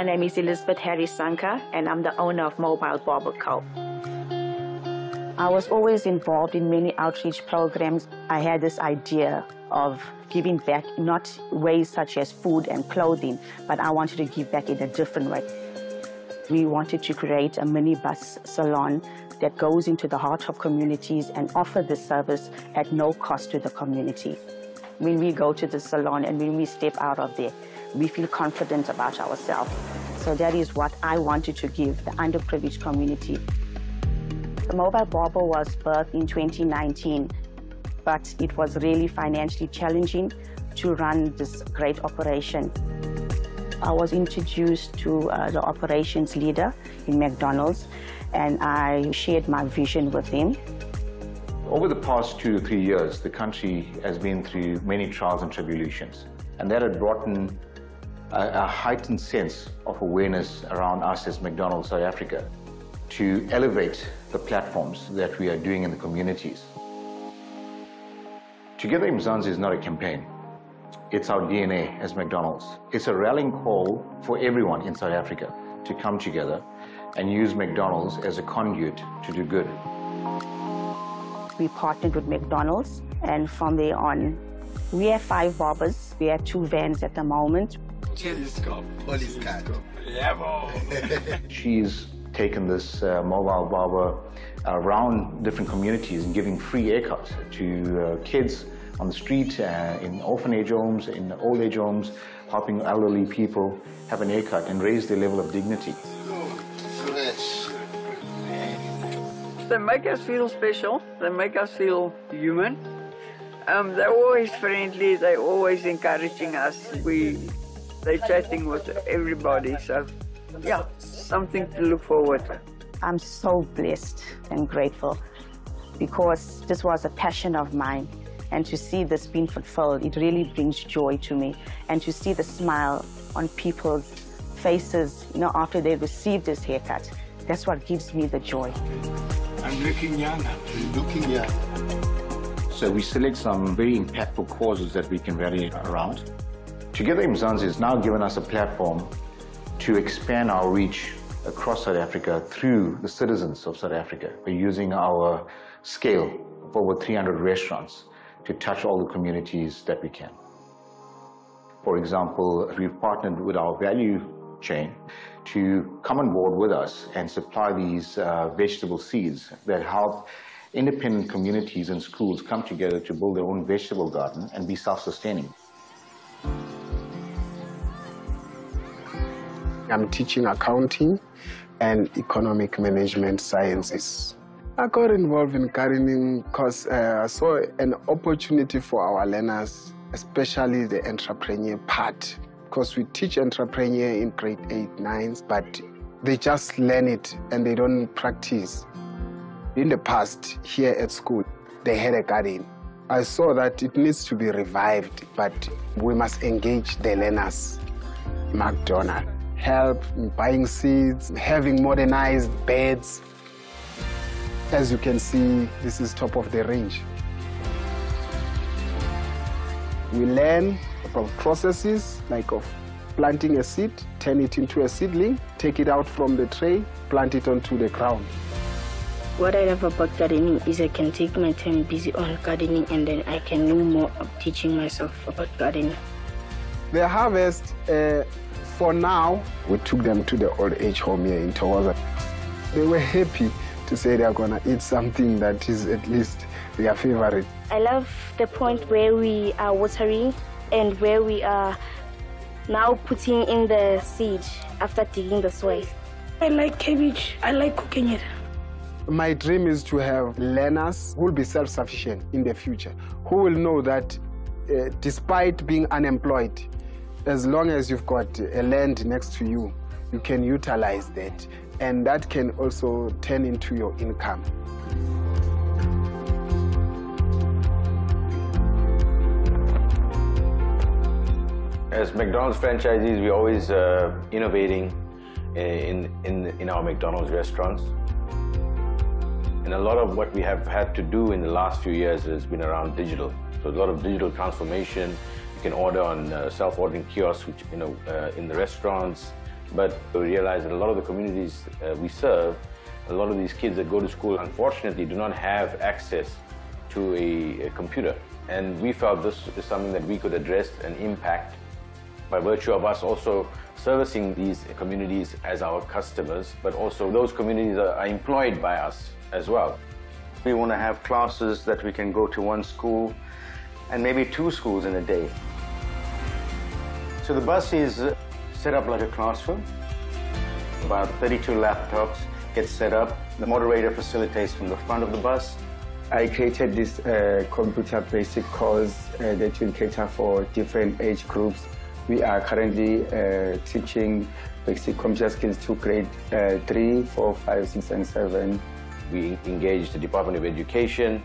My name is Elizabeth Hurriesunker, and I'm the owner of Mobile Barber Co. I was always involved in many outreach programs. I had this idea of giving back, not ways such as food and clothing, but I wanted to give back in a different way. We wanted to create a minibus salon that goes into the heart of communities and offer this service at no cost to the community. When we go to the salon and when we step out of there, we feel confident about ourselves. So that is what I wanted to give the underprivileged community. The mobile barber was birthed in 2019, but it was really financially challenging to run this great operation. I was introduced to uh, the operations leader in McDonald's, and I shared my vision with him. Over the past two to three years, the country has been through many trials and tribulations, and that had brought in a, a heightened sense of awareness around us as McDonald's South Africa to elevate the platforms that we are doing in the communities. Together Mzansi is not a campaign. It's our DNA as McDonald's. It's a rallying call for everyone in South Africa to come together and use McDonald's as a conduit to do good. We partnered with McDonald's, and from there on, we have five barbers. We have two vans at the moment. She's taken this uh, mobile barber around different communities and giving free haircuts to uh, kids on the street, uh, in orphanage homes, in old age homes, helping elderly people have an haircut and raise their level of dignity. They make us feel special. They make us feel human. Um, they're always friendly. They're always encouraging us. We, they're chatting with everybody. So, yeah, something to look forward to. I'm so blessed and grateful because this was a passion of mine. And to see this being fulfilled, it really brings joy to me. And to see the smile on people's faces, you know, after they receive this haircut, that's what gives me the joy. Looking young. Looking young. So we select some very impactful causes that we can rally around. Together Mzansi has now given us a platform to expand our reach across South Africa through the citizens of South Africa. We're using our scale of over 300 restaurants to touch all the communities that we can. For example, we've partnered with our value chain to come on board with us and supply these uh, vegetable seeds that help independent communities and schools come together to build their own vegetable garden and be self-sustaining. I'm teaching accounting and economic management sciences. I got involved in gardening because uh, I saw an opportunity for our learners, especially the entrepreneur part. Because we teach entrepreneur in grade 8, 9s, but they just learn it and they don't practice. In the past, here at school, they had a garden. I saw that it needs to be revived, but we must engage the learners. McDonald, help in buying seeds, having modernized beds, as you can see, this is top of the range. We learn about processes like of planting a seed, turn it into a seedling, take it out from the tray, plant it onto the ground. What I love about gardening is I can take my time busy on gardening and then I can know more of teaching myself about gardening. The harvest, uh, for now, we took them to the old age home here in Thokoza. They were happy to say they're gonna eat something that is at least their favorite. I love the point where we are watering and where we are now putting in the seed after digging the soil. I like cabbage. I like cooking it. My dream is to have learners who will be self-sufficient in the future, who will know that uh, despite being unemployed, as long as you've got a land next to you, you can utilize that and that can also turn into your income. As McDonald's franchisees, we're always uh, innovating in, in, in our McDonald's restaurants. And a lot of what we have had to do in the last few years has been around digital. So a lot of digital transformation. You can order on uh, self-ordering kiosks, which, you know, uh, in the restaurants. but we realized that a lot of the communities uh, we serve, a lot of these kids that go to school, unfortunately, do not have access to a, a computer. And we felt this is something that we could address and impact by virtue of us also servicing these communities as our customers, but also those communities are, are employed by us as well. We want to have classes that we can go to one school and maybe two schools in a day. So the bus is set up like a classroom. About 32 laptops get set up. The moderator facilitates from the front of the bus. I created this uh, computer basic course uh, that will cater for different age groups. We are currently uh, teaching basic computer skills to grade uh, 3, 4, 5, 6, and 7. We engaged the Department of Education,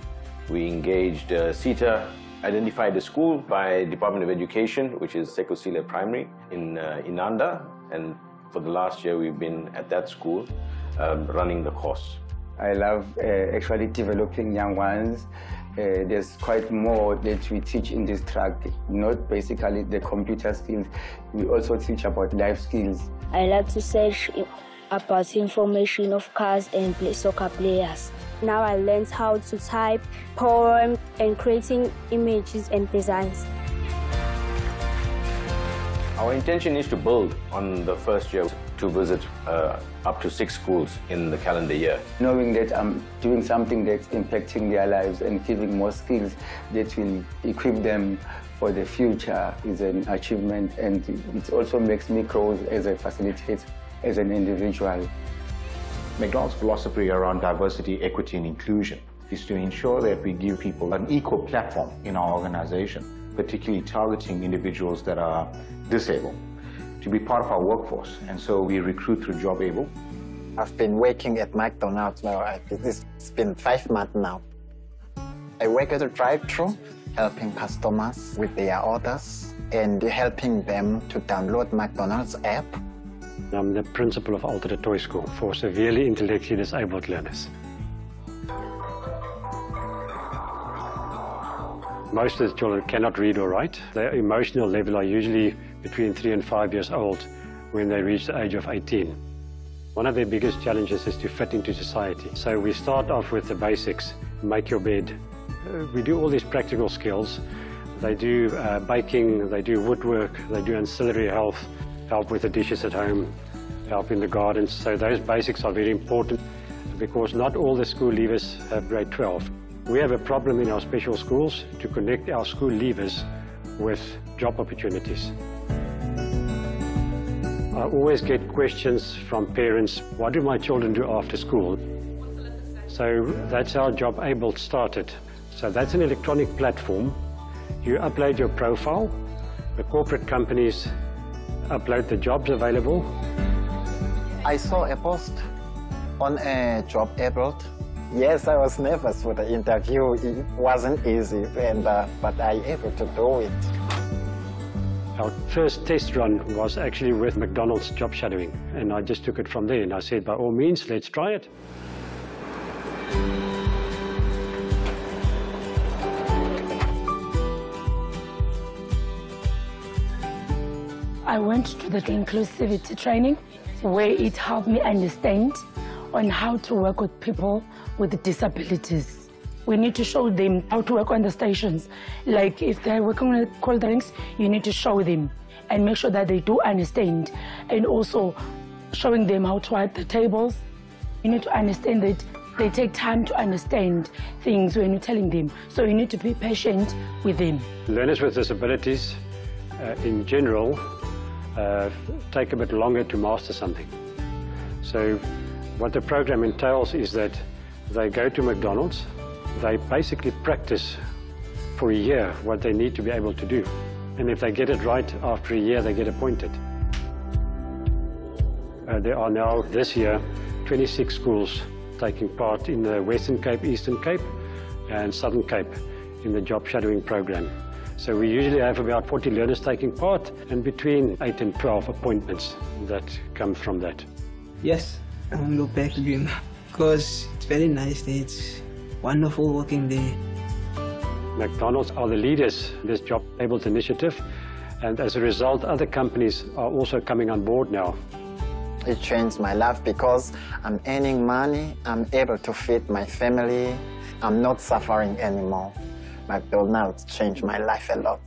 we engaged uh, CETA, identified the school by Department of Education, which is Sekusile Primary in uh, Inanda, and for the last year we've been at that school um, running the course. I love uh, actually developing young ones. Uh, there's quite more that we teach in this track, not basically the computer skills. We also teach about life skills. I like to search about information of cars and play soccer players. Now I learned how to type, poem, and creating images and designs. Our intention is to build on the first year to visit uh, up to six schools in the calendar year. Knowing that I'm doing something that's impacting their lives and giving more skills that will equip them for the future is an achievement and it also makes me grow as a facilitator, as an individual. McDonald's philosophy around diversity, equity, and inclusion is to ensure that we give people an equal platform in our organization, particularly targeting individuals that are disabled to be part of our workforce. And so we recruit through JobAble. I've been working at McDonald's now. It's been five months now. I work at a drive-thru, helping customers with their orders and helping them to download McDonald's app. I'm the principal of Alta du Toit School for severely intellectually disabled learners. Most of the children cannot read or write. Their emotional level are usually between three and five years old when they reach the age of 18. One of their biggest challenges is to fit into society. So we start off with the basics, make your bed. Uh, we do all these practical skills. They do uh, baking, they do woodwork, they do ancillary health, help with the dishes at home, help in the gardens. So those basics are very important because not all the school leavers have grade 12. We have a problem in our special schools to connect our school leavers with job opportunities. I always get questions from parents, what do my children do after school? So that's how JobAble started. So that's an electronic platform. You upload your profile, the corporate companies upload the jobs available. I saw a post on a job abroad. Yes, I was nervous for the interview. It wasn't easy, and, uh, but I able to do it. Our first test run was actually with McDonald's job shadowing, and I just took it from there, and I said, by all means, let's try it. I went to the inclusivity training where it helped me understand on how to work with people with disabilities. We need to show them how to work on the stations. Like if they're working on cold drinks, you need to show them and make sure that they do understand. And also showing them how to wipe the tables. You need to understand that they take time to understand things when you're telling them. So you need to be patient with them. Learners with disabilities, uh, in general, uh, take a bit longer to master something. So what the program entails is that they go to McDonald's, they basically practice for a year what they need to be able to do. And if they get it right after a year, they get appointed. Uh, there are now, this year, 26 schools taking part in the Western Cape, Eastern Cape, and Southern Cape in the job shadowing program. So we usually have about 40 learners taking part and between 8 and 12 appointments that come from that. Yes, I want to go back because it's very nice. It's wonderful working there. McDonald's are the leaders in this JobAble initiative and as a result other companies are also coming on board now It changed my life because I'm earning money, I'm able to feed my family, I'm not suffering anymore. McDonald's changed my life a lot.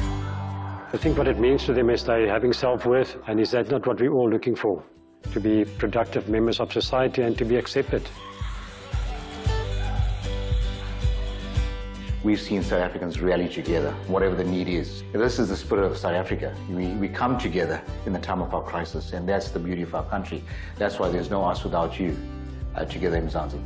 I think what it means to them is they having self-worth, and is that not what we're all looking for? To be productive members of society and to be accepted. We've seen South Africans rally together, whatever the need is. This is the spirit of South Africa. We, we come together in the time of our crisis, and that's the beauty of our country. That's why there's no us without you uh, together in Mzansi.